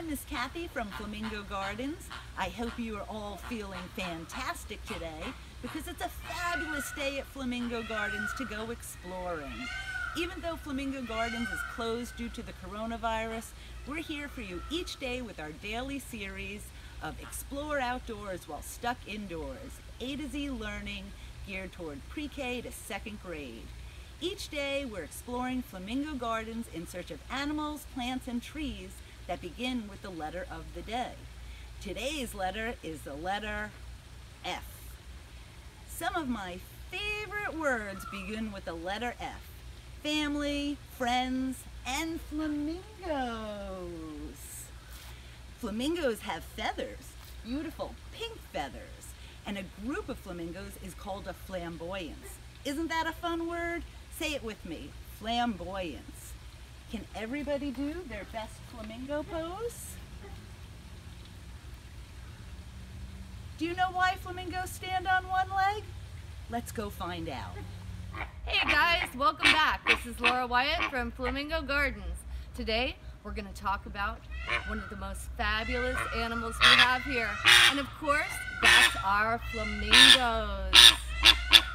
I'm Miss Kathy from Flamingo Gardens. I hope you are all feeling fantastic today because it's a fabulous day at Flamingo Gardens to go exploring. Even though Flamingo Gardens is closed due to the coronavirus, we're here for you each day with our daily series of Explore Outdoors while stuck indoors, A to Z learning geared toward pre-K to second grade. Each day we're exploring Flamingo Gardens in search of animals, plants, and trees that begin with the letter of the day. Today's letter is the letter F. Some of my favorite words begin with the letter F. Family, friends, and flamingos. Flamingos have feathers, beautiful pink feathers, and a group of flamingos is called a flamboyance. Isn't that a fun word? Say it with me, flamboyance. Can everybody do their best flamingo pose? Do you know why flamingos stand on one leg? Let's go find out. Hey guys, welcome back. This is Laura Wyatt from Flamingo Gardens. Today we're going to talk about one of the most fabulous animals we have here. And of course, that's our flamingos.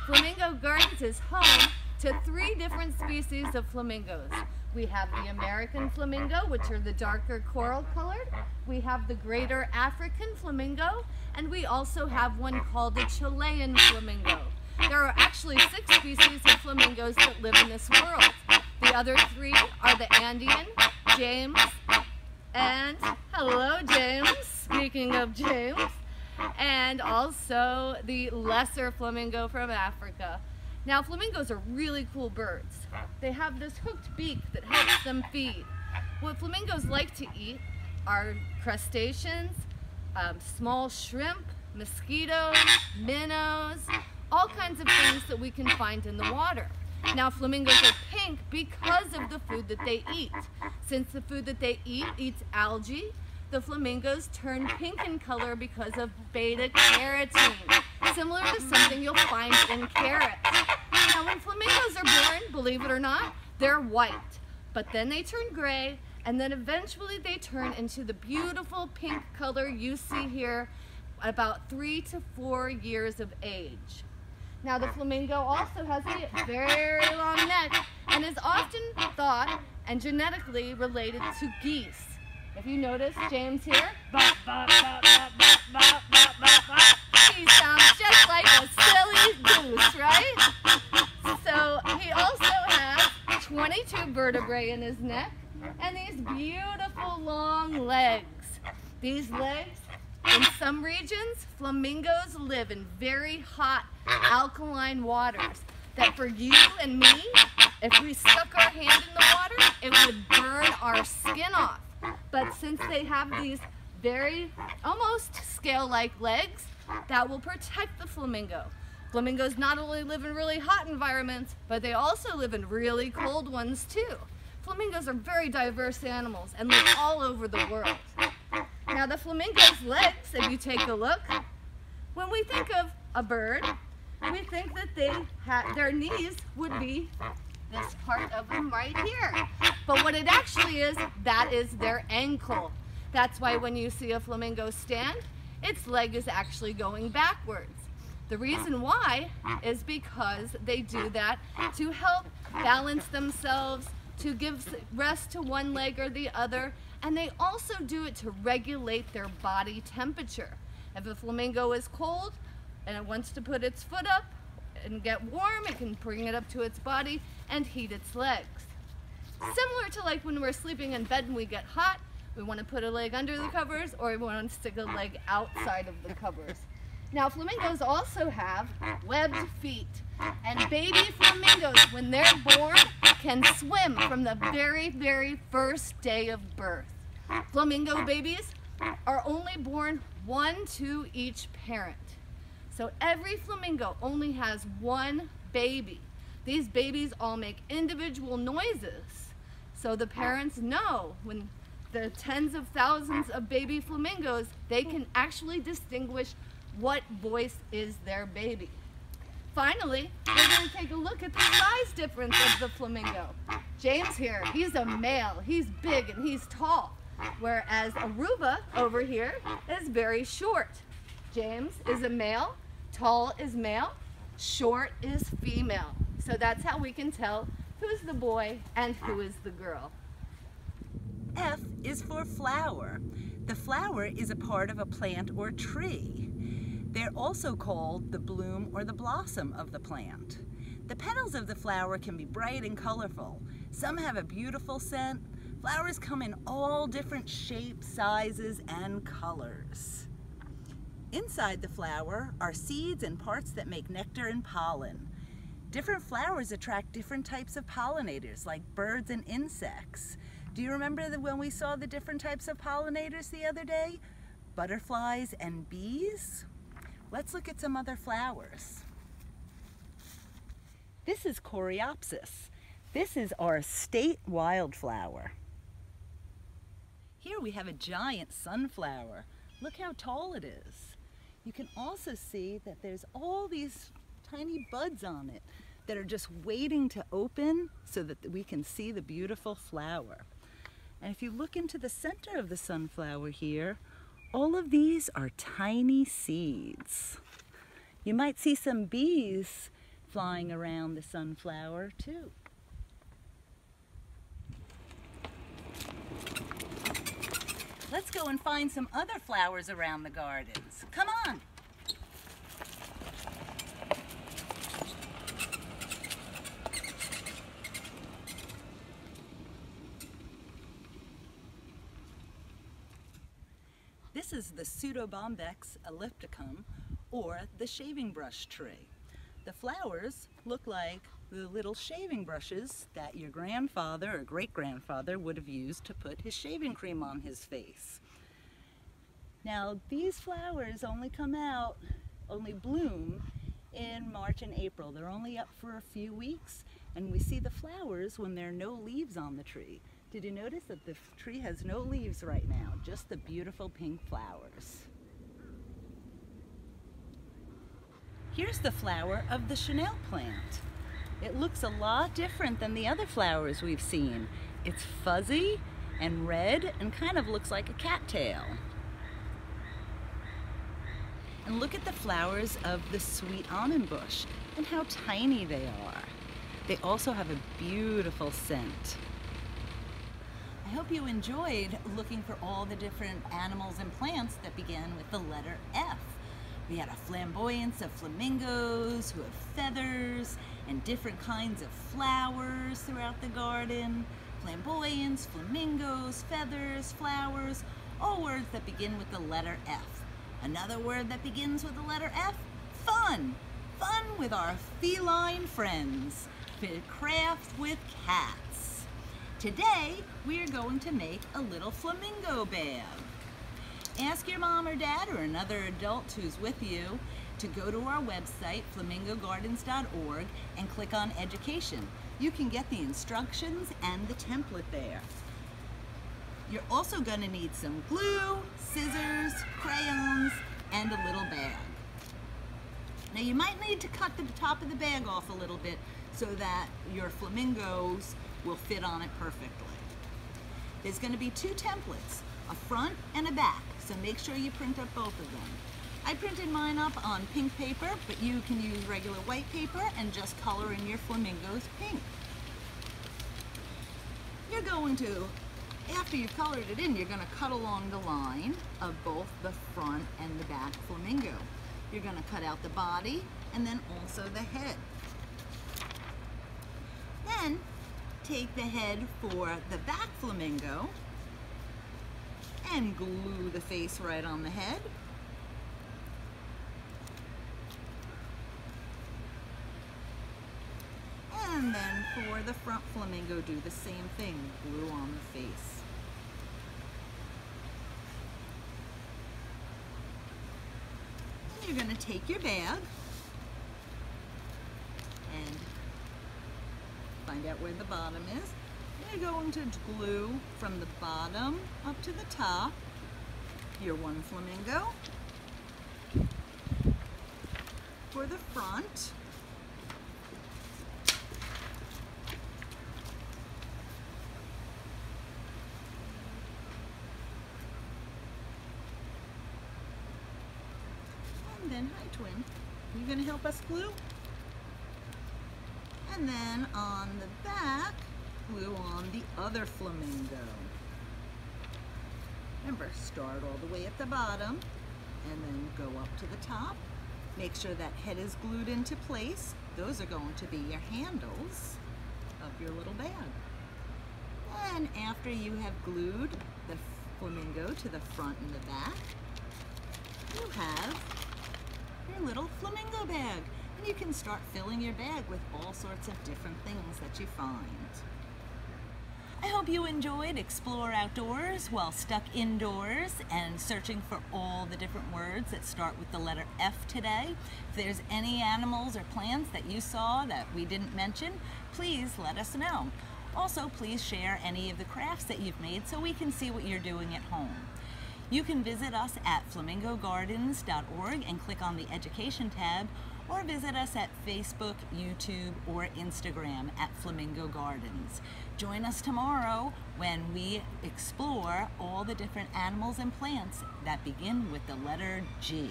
Flamingo Gardens is home to three different species of flamingos. We have the American flamingo, which are the darker coral colored. We have the greater African flamingo, and we also have one called the Chilean flamingo. There are actually six species of flamingos that live in this world. The other three are the Andean, James, and hello James, speaking of James, and also the lesser flamingo from Africa. Now flamingos are really cool birds. They have this hooked beak that helps them feed. What flamingos like to eat are crustaceans, um, small shrimp, mosquitoes, minnows, all kinds of things that we can find in the water. Now flamingos are pink because of the food that they eat. Since the food that they eat eats algae, the flamingos turn pink in color because of beta carotene, similar to something you'll find in carrots. Now when flamingos are born, believe it or not, they're white, but then they turn gray, and then eventually they turn into the beautiful pink color you see here about three to four years of age. Now the flamingo also has a very long neck and is often thought and genetically related to geese. If you notice James here, he sounds just like a silly goose, right? So he also has 22 vertebrae in his neck and these beautiful long legs. These legs, in some regions, flamingos live in very hot alkaline waters that for you and me, if we stuck our hand in the water, it would burn our skin off. But since they have these very almost scale-like legs, that will protect the flamingo. Flamingos not only live in really hot environments, but they also live in really cold ones too. Flamingos are very diverse animals and live all over the world. Now the flamingo's legs, if you take a look, when we think of a bird, we think that they have their knees would be this part of them right here. But what it actually is, that is their ankle. That's why when you see a flamingo stand, its leg is actually going backwards. The reason why is because they do that to help balance themselves, to give rest to one leg or the other, and they also do it to regulate their body temperature. If a flamingo is cold, and it wants to put its foot up and get warm, it can bring it up to its body and heat its legs. Similar to like when we're sleeping in bed and we get hot, we want to put a leg under the covers or we want to stick a leg outside of the covers. Now flamingos also have webbed feet and baby flamingos when they're born can swim from the very very first day of birth. Flamingo babies are only born one to each parent. So every flamingo only has one baby. These babies all make individual noises. So the parents know when the tens of thousands of baby flamingos, they can actually distinguish what voice is their baby. Finally, we're going to take a look at the size difference of the flamingo. James here, he's a male, he's big and he's tall. Whereas Aruba over here is very short. James is a male, tall is male, short is female. So that's how we can tell who's the boy and who is the girl. F is for flower. The flower is a part of a plant or tree. They're also called the bloom or the blossom of the plant. The petals of the flower can be bright and colorful. Some have a beautiful scent. Flowers come in all different shapes, sizes, and colors. Inside the flower are seeds and parts that make nectar and pollen. Different flowers attract different types of pollinators like birds and insects. Do you remember when we saw the different types of pollinators the other day? Butterflies and bees? Let's look at some other flowers. This is Coreopsis. This is our state wildflower. Here we have a giant sunflower. Look how tall it is. You can also see that there's all these tiny buds on it that are just waiting to open so that we can see the beautiful flower. And if you look into the center of the sunflower here, all of these are tiny seeds. You might see some bees flying around the sunflower too. Let's go and find some other flowers around the gardens. Come on. This is Pseudobombax ellipticum, or the shaving brush tree. The flowers look like the little shaving brushes that your grandfather or great-grandfather would have used to put his shaving cream on his face. Now these flowers only come out, only bloom in March and April. They're only up for a few weeks and we see the flowers when there are no leaves on the tree. Did you notice that the tree has no leaves right now, just the beautiful pink flowers. Here's the flower of the chenille plant. It looks a lot different than the other flowers we've seen. It's fuzzy and red and kind of looks like a cattail. And look at the flowers of the sweet almond bush and how tiny they are. They also have a beautiful scent. I hope you enjoyed looking for all the different animals and plants that begin with the letter F. We had a flamboyance of flamingos who have feathers and different kinds of flowers throughout the garden. Flamboyance, flamingos, feathers, flowers, all words that begin with the letter F. Another word that begins with the letter F, fun. Fun with our feline friends. Craft with cats. Today, we are going to make a little flamingo bag. Ask your mom or dad or another adult who's with you to go to our website, flamingogardens.org, and click on Education. You can get the instructions and the template there. You're also going to need some glue, scissors, crayons, and a little bag. Now you might need to cut the top of the bag off a little bit so that your flamingos will fit on it perfectly. There's going to be two templates, a front and a back. So make sure you print up both of them. I printed mine up on pink paper, but you can use regular white paper and just color in your flamingos pink. You're going to, after you've colored it in, you're going to cut along the line of both the front and the back flamingo. You're going to cut out the body and then also the head. Then take the head for the back flamingo and glue the face right on the head. And then for the front flamingo, do the same thing, glue on the face. And you're going to take your bag and find out where the bottom is going to glue from the bottom up to the top your one flamingo for the front. And then, hi twin, you gonna help us glue? And then on the back, glue on the other flamingo. Remember, start all the way at the bottom and then go up to the top. Make sure that head is glued into place. Those are going to be your handles of your little bag. And after you have glued the flamingo to the front and the back, you have your little flamingo bag. And you can start filling your bag with all sorts of different things that you find. I hope you enjoyed Explore Outdoors while stuck indoors and searching for all the different words that start with the letter F today. If there's any animals or plants that you saw that we didn't mention, please let us know. Also, please share any of the crafts that you've made so we can see what you're doing at home. You can visit us at flamingogardens.org and click on the Education tab, or visit us at Facebook, YouTube, or Instagram at Flamingo Gardens. Join us tomorrow when we explore all the different animals and plants that begin with the letter G.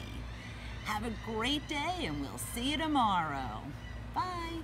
Have a great day and we'll see you tomorrow. Bye.